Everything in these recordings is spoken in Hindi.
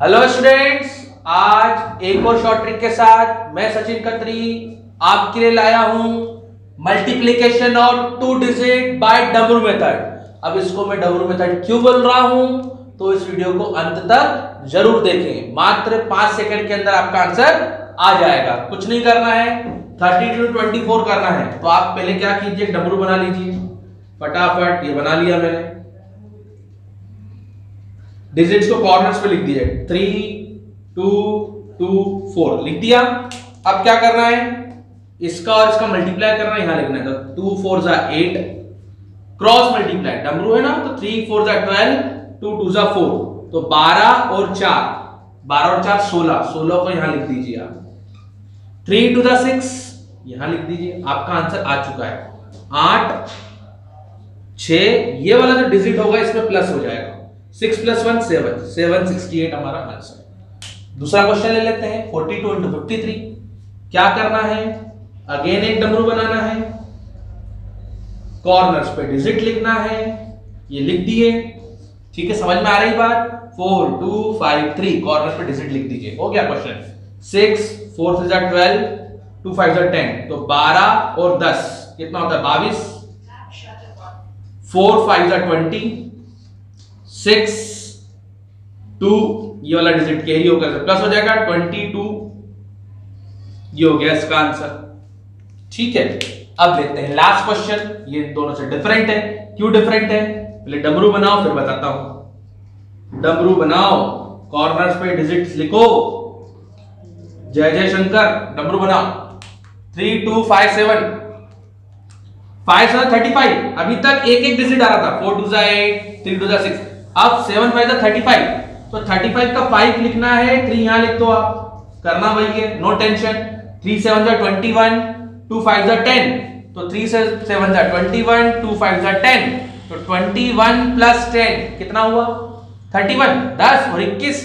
हेलो स्टूडेंट्स आज एक और शॉर्ट ट्रिक के साथ मैं सचिन खत्री आपके लिए लाया हूँ multiplication of two digit by double method अब इसको मैं डबल मेथड क्यों बोल रहा हूँ? तो इस वीडियो को अंत तक ज़रूर देखें। मात्र पाँच सेकंड के अंदर आपका आंसर आ जाएगा। कुछ नहीं करना है। थर्टी टू ट्वेंटी फोर करना है। तो आप पहले क्या कीजिए? डबरू बना लीजिए। फटाफट ये बना लिया मैंने। डिजिट्स को कॉर्नर्स पे लिख दिए थ्री टू टू फोर लिख दिया। अब क्या करना है? इसका और इसका मल्टीप्लाई करना यहाँ लिखना है तो टू फोर जा एट क्रॉस मल्टीप्लाई डमरू है ना? तो थ्री फोर जा ट्वेल्व टू टू जा फोर तो बारह और चार. बारह और चार, सोलह. सोलह को यहाँ लिख दीजिए आप। थ्री टू द सिक्स यहाँ लिख दीजिए। आपका आंसर आ चुका है। आठ छ ये वाला जो डिजिट होगा, इसमें प्लस हो जाएगा। Six plus one, seven. Seven, sixty eight हमारा आंसर दूसरा क्वेश्चन ले लेते हैं. Forty two into fifty three. क्या करना है? अगेन एक डमरू बनाना है. कॉर्नर्स पे डिजिट लिखना है. ये लिख दिए. ठीक है, समझ में आ रही बात? Four two five three corner पे डिजिट लिख दीजिए. हो गया question six four three twelve two five ten तो बारह और दस. कितना होता है? बाईस four five twenty six, two, ये वाला डिजिट कैरी होगा प्लस हो जाएगा ट्वेंटी टू ये हो गया इसका आंसर ठीक है? अब लेते हैं लास्ट क्वेश्चन ये दोनों से डिफरेंट है. क्यों डिफरेंट है? पहले डमरू बनाओ, फिर बताता हूँ. डमरू बनाओ. कॉर्नर्स पे डिजिट्स लिखो. जय जय शंकर, डमरू बनाओ. Three two five seven five seven thirty five अभी तक एक एक डिजिट आ रहा था. फोर टू जा एट थ्री टू जा सिक्स अब सेवन फाइव थर्टी फाइव तो थर्टी फाइव का फाइव लिखना है थ्री यहाँ लिख दो आप। करना वही है नो टेंशन थ्री सेवन जा ट्वेंटी वन टू फाइव जा टेन तो थ्री सेवन जा ट्वेंटी वन टू फाइव जा टेन तो ट्वेंटी वन प्लस टेन कितना हुआ? थर्टी वन दस और इक्कीस।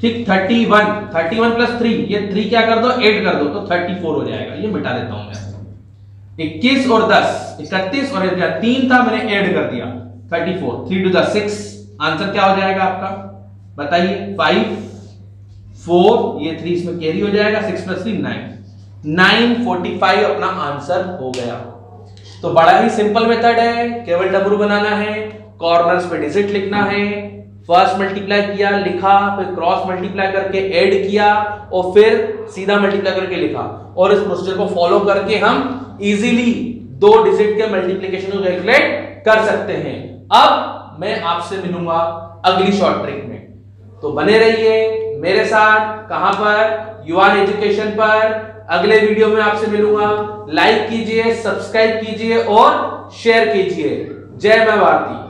ठीक thirty one thirty one plus three ये थ्री क्या कर दो? एड कर दो तो थर्टी फोर हो जाएगा। ये मिटा देता हूँ मैं। इक्कीस और दस, इकतीस और तीन था, मैंने ऐड कर दिया। Thirty four three two six answer क्या हो जाएगा आपका? बताइए. फाइव फोर ये थ्री इसमें कैरी हो जाएगा. Six plus three nine nine forty five अपना आंसर हो गया. तो बड़ा ही सिंपल मेथड है. केवल डबरू बनाना है. कॉर्नर्स पे डिजिट लिखना है. फ़र्स्ट मल्टीप्लाई किया, लिखा, फिर क्रॉस मल्टीप्लाई करके ऐड किया और फिर सीधा मल्टीप्लाई करके लिखा. और इस प्रोसीजर को फॉलो करके हम इजीली दो डिजिट के मल्टीप्लीकेशन को कैलकुलेट कर सकते हैं. अब मैं आपसे मिलूँगा अगली शॉर्ट ट्रिक में। तो बने रहिए मेरे साथ, कहाँ पर? युवा एजुकेशन पर। अगले वीडियो में आपसे मिलूँगा। लाइक कीजिए सब्सक्राइब कीजिए और शेयर कीजिए। जय मैं भारती।